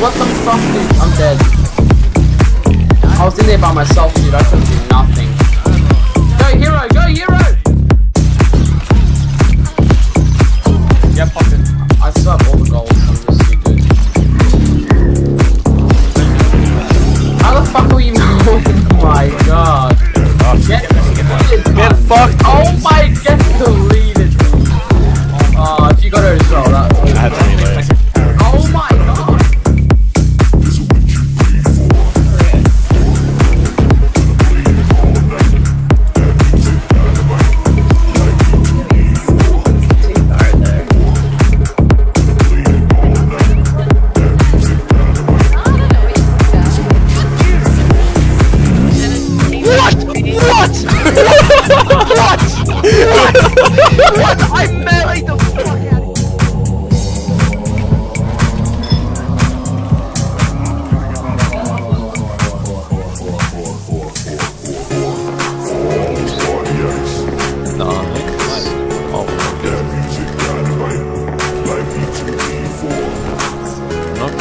what the fuck, dude? I'm dead. I was in there by myself, dude. I couldn't do nothing. Go, hero! Go, hero! fuck. Oh my god. I melee the fuck out of you!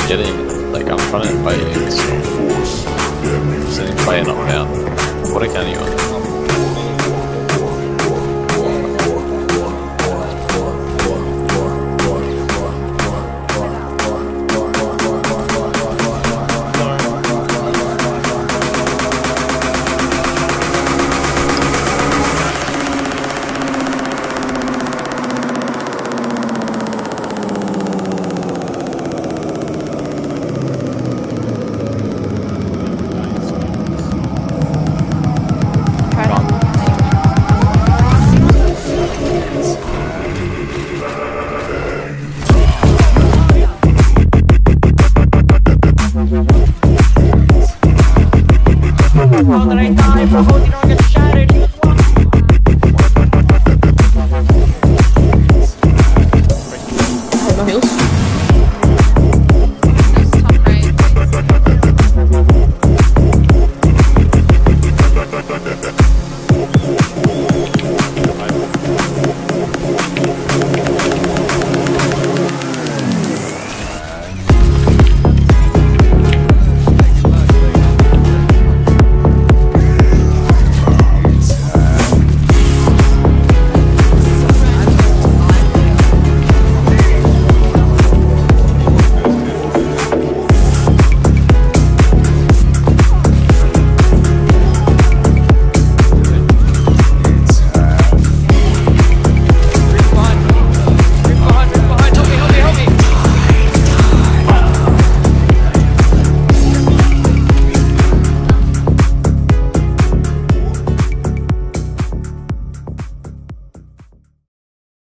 getting, like I'm trying to invite you. I'm trying to. What are you on?